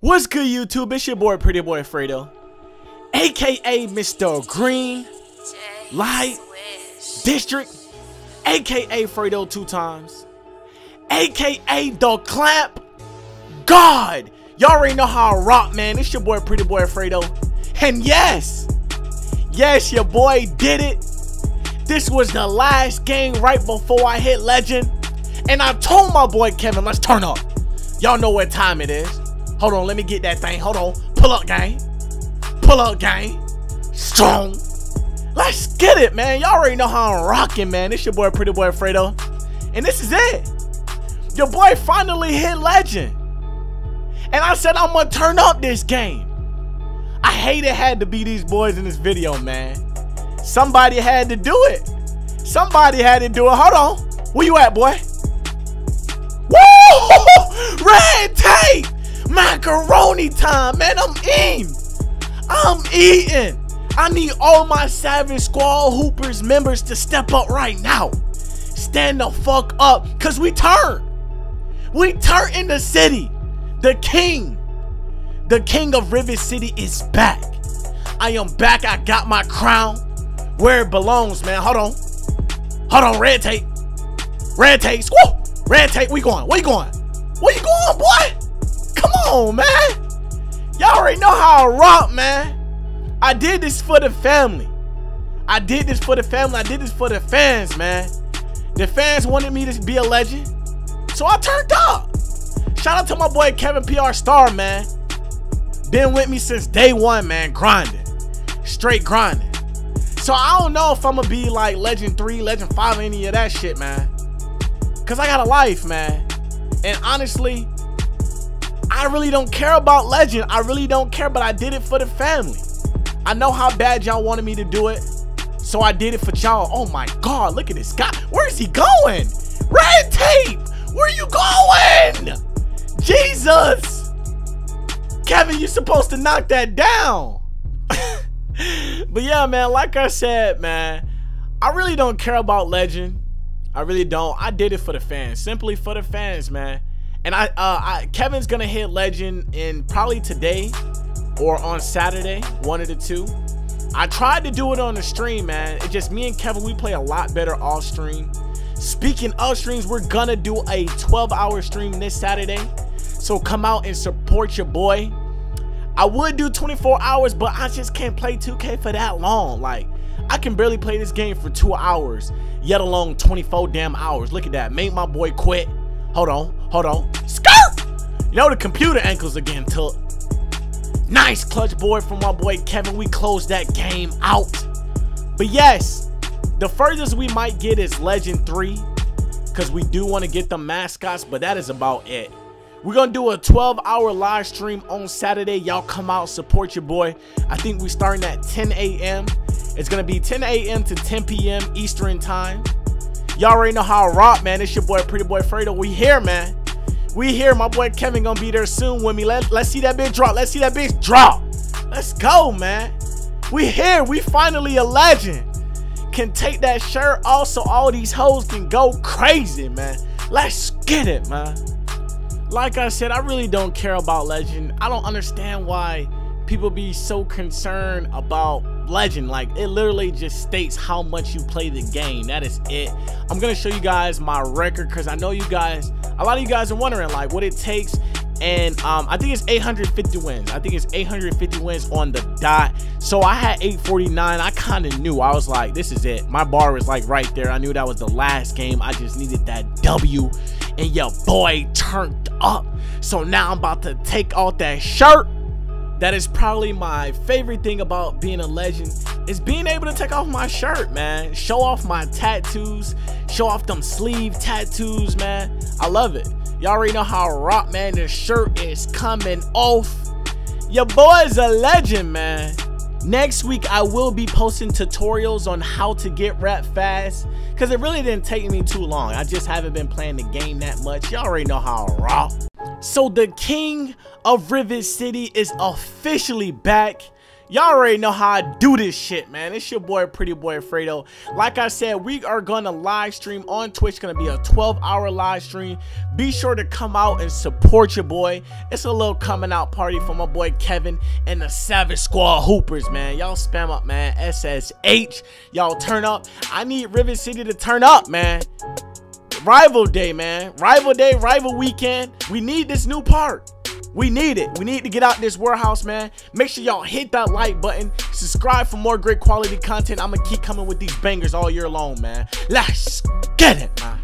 What's good, YouTube? It's your boy, Pretty Boy Fredo, aka Mr. Green Light District, aka Fredo two times, aka The Clap God. Y'all already know how I rock, man. It's your boy, Pretty Boy Fredo. And yes, yes, your boy did it. This was the last game right before I hit Legend. And I told my boy Kevin, let's turn up. Y'all know what time it is. Hold on, let me get that thing. Hold on. Pull up, gang. Pull up, gang. Strong. Let's get it, man. Y'all already know how I'm rocking, man. It's your boy, Pretty Boy Fredo. And this is it. Your boy finally hit legend. And I said I'm gonna turn up this game. I hate it had to be these boys in this video, man. Somebody had to do it. Somebody had to do it. Hold on. Where you at, boy? Woo! Red! Macaroni time, man. I'm eating. I'm eating. I need all my Savage Squad Hoopers members to step up right now. Stand the fuck up, cause we turn. We turn in the city. The king. The king of Rivet City is back. I am back. I got my crown where it belongs, man. Hold on. Hold on, red tape. Red tape. Woo! Red tape, we going. Where you going? Where you going, boy? On, man. Y'all already know how I rock, man. I did this for the family. I did this for the family. I did this for the fans, man. The fans wanted me to be a legend. So I turned up. Shout out to my boy Kevin PR Star, man. Been with me since day one, man. Grinding. Straight grinding. So I don't know if I'm gonna be like Legend 3, Legend 5, any of that shit, man. Cause I got a life, man. And honestly, I really don't care about Legend. I really don't care, but I did it for the family. I know how bad y'all wanted me to do it. So I did it for y'all. Oh my god, look at this guy. Where is he going? Red tape! Where are you going? Jesus! Kevin, you're supposed to knock that down. but yeah, man, like I said, man, I really don't care about Legend. I really don't. I did it for the fans, simply for the fans, man. And I, uh, I Kevin's gonna hit legend in probably today or on Saturday, one of the two. I tried to do it on the stream, man. It's just me and Kevin, we play a lot better off stream. Speaking of streams, we're gonna do a 12 hour stream this Saturday. So come out and support your boy. I would do 24 hours, but I just can't play 2K for that long. Like, I can barely play this game for two hours, yet alone 24 damn hours. Look at that. Made my boy quit. Hold on, hold on. Skirt! You know the computer ankles again took. Nice clutch boy from my boy Kevin. We closed that game out. But yes, the furthest we might get is Legend 3. Because we do want to get the mascots, but that is about it. We're going to do a 12 hour live stream on Saturday. Y'all come out, support your boy. I think we starting at 10 a.m. It's going to be 10 a.m. to 10 p.m. Eastern time. Y'all already know how I rock, man. It's your boy, Pretty Boy Fredo. We here, man. We here. My boy Kevin gonna be there soon with me. Let, let's see that bitch drop. Let's see that bitch drop. Let's go, man. We here. We finally a legend. Can take that shirt off so all these hoes can go crazy, man. Let's get it, man. Like I said, I really don't care about legend. I don't understand why people be so concerned about legend like it literally just states how much you play the game that is it i'm gonna show you guys my record because i know you guys a lot of you guys are wondering like what it takes and um, I think it's 850 wins. I think it's 850 wins on the dot. So I had 849. I kind of knew. I was like, this is it. My bar was like right there. I knew that was the last game. I just needed that W. And your boy turned up. So now I'm about to take off that shirt that is probably my favorite thing about being a legend is being able to take off my shirt man. Show off my tattoos. Show off them sleeve tattoos man. I love it. Y'all already know how I rock man this shirt is coming off. Your boy is a legend man. Next week i will be posting tutorials on how to get rep fast because it really didn't take me too long. I just haven't been playing the game that much. Y'all already know how I rock so the king of Rivet City is officially back. Y'all already know how I do this shit, man. It's your boy, Pretty Boy Fredo. Like I said, we are gonna live stream on Twitch. Gonna be a 12-hour live stream. Be sure to come out and support your boy. It's a little coming out party for my boy Kevin and the Savage Squad Hoopers, man. Y'all spam up, man. SSH. Y'all turn up. I need Rivet City to turn up, man. Rival day, man. Rival day, rival weekend. We need this new part. We need it. We need to get out this warehouse, man. Make sure y'all hit that like button. Subscribe for more great quality content. I'm going to keep coming with these bangers all year long, man. Let's get it, man.